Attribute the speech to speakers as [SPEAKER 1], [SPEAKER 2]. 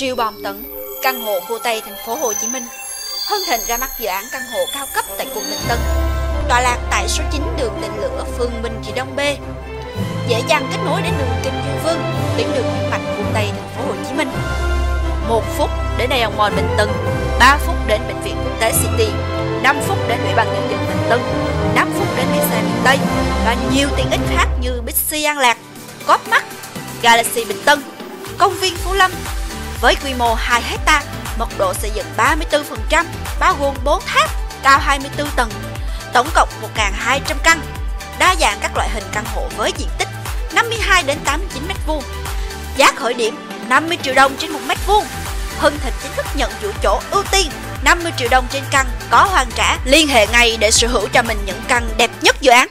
[SPEAKER 1] siêu bom tấn, căn hộ khu Tây thành phố Hồ Chí Minh. hân Thịnh ra mắt dự án căn hộ cao cấp tại quận Bình Tân, tọa lạc tại số 9 đường Tịnh Lửa, phường Bình Trị Đông B. Dễ dàng kết nối đến đường Kinh Dương Vương, tuyến đường huyết mạch khu Tây thành phố Hồ Chí Minh. Một phút đến Aeon Mall Bình Tân, 3 phút đến bệnh viện quốc tế City, 5 phút đến Ủy ban nhân dân Bình Tân, 5 phút đến bến xe miền Tây và nhiều tiện ích khác như Bixi An Lạc, Copmark, Galaxy Bình Tân, công viên Phú Lâm với quy mô 2 hecta, mật độ xây dựng 34%, bao gồm 4 tháp cao 24 tầng, tổng cộng 1.200 căn, đa dạng các loại hình căn hộ với diện tích 52 đến 89 m2. Giá khởi điểm 50 triệu đồng trên 1 m2. Hưng Thịnh chính thức nhận chủ chỗ ưu tiên 50 triệu đồng trên căn có hoàn trả. Liên hệ ngay để sở hữu cho mình những căn đẹp nhất dự án.